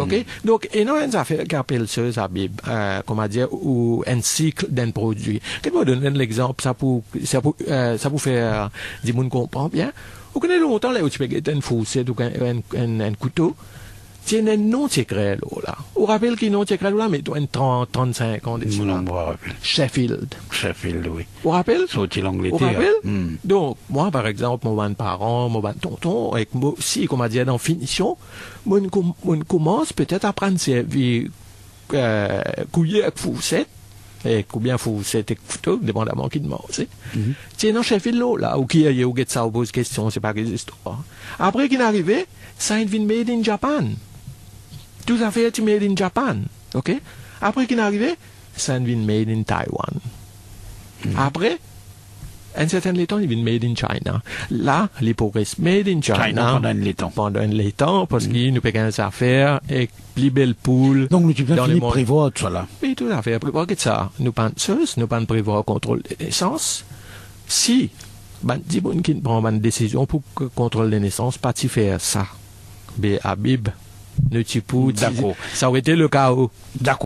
OK? Donc, il y a une affaire qui appelle ça, ça, euh, comment dire, ou un cycle d'un produit. Qu'est-ce que donner l'exemple, ça pour, ça pour, euh, ça pour faire, du monde comprend bien. Vous connaissez longtemps, là, où tu peux une fourchette ou un, un, un couteau? C'est un non secret, là. Vous rappelez qu'il non secret, là, mais 30, 35 ans de Je cela. me rappelle. Sheffield. Sheffield, oui. Vous rappelez? Sorti Vous l'Angleterre. rappelez? Hmm. Donc, moi, par exemple, mon ban parent, mon ban tonton, avec moi aussi, comment dire, dans finition, moi, on com- on commence peut-être à prendre servir, euh, couiller avec fourchette, et ou bien fourchette et couteau, dépendamment qui demande, c'est. C'est dans Sheffield, là, ou qui a, ou get ça, ou pose question, c'est pas des histoires. Après qu'il est arrivé, ça est devenu made in Japan. Tout à fait, c'est made in Japan. OK? Après qu'il est arrivé, ça est devenu made in Taiwan. Après, un certain temps, il est made in China. Là, les progressent made in China. China pendant un temps. Pendant un temps, parce qu'il nous paye des affaires et les belles poules. Donc, nous, dans le prévoir tout ça là. Oui, tout à fait. Prévoir que ça. Nous pensons, nous pas prévoir le contrôle des naissances. Si, ben, dis bon qui prend une décision pour que contrôle des naissances, pas faire ça. Mais Habib, ne t'y D'accord. ça aurait été le chaos. D'accord.